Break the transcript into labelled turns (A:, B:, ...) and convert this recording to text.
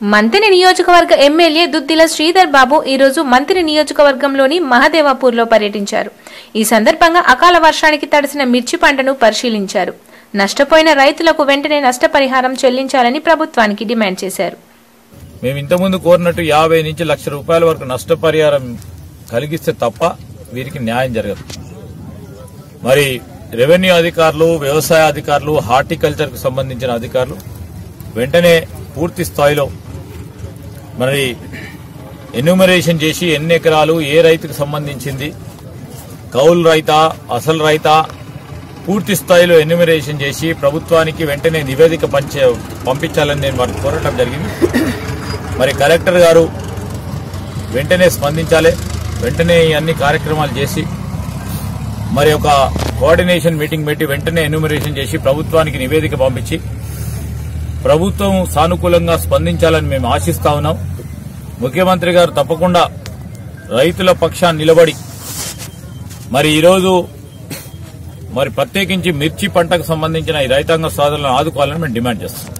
A: మంతిని నియోజకవర్గ ఎమ్మెల్యే దుద్దిల శ్రీధర్ బాబు ఈరోజు మంతిని నియోజకవర్గంలోని మహదేవాపూర్లో పర్యటించారు. ఈ సందర్భంగా అకాల వర్షానికి తడిసిన మిర్చి పంటను పరిశీలించారు. నష్టపోయిన రైతులకు వెంటనే నష్టపరిహారం చెల్లించాలని ప్రభుత్వానికి డిమాండ్ చేశారు.
B: మేము ఇంతకుముందు కోరినట్టు యాభై నుంచి లక్ష రూపాయల వరకు నష్టపరిహారం కలిగిస్తే తప్ప వీరికి న్యాయం జరగదు. మరి రెవెన్యూ అధికారులు వ్యవసాయ అధికారులు హార్టికల్చర్కు సంబంధించిన అధికారులు వెంటనే పూర్తి స్థాయిలో మరి ఎన్యూమరేషన్ చేసి ఎన్ని ఎకరాలు ఏ రైతుకు సంబంధించింది కౌలు రైతా అసలు రైతా పూర్తి స్థాయిలో ఎన్యూమరేషన్ చేసి ప్రభుత్వానికి వెంటనే నివేదిక పంచే పంపించాలని నేను వారికి కోరటం జరిగింది. మరి కలెక్టర్ గారు వెంటనే స్పందించాలి. వెంటనే అన్ని కార్యక్రమాలు చేసి మరి ఒక కోఆర్డినేషన్ మీటింగ్ పెట్టి వెంటనే ఎన్యూమరేషన్ చేసి ప్రభుత్వానికి నివేదిక పంపించి ప్రభుత్వం సానుకూలంగా స్పందించాలని మేము ఆశిస్తా ఉన్నాం. ముఖ్యమంత్రి గారు తప్పకుండా రైతుల పక్షాన్ని నిలబడి మరి ఈరోజు మరి ప్రత్యేకించి మిర్చి పంటకు సంబంధించిన ఈ రైతాంగ సాధనలను ఆదుకోవాలని మేము డిమాండ్ చేస్తాం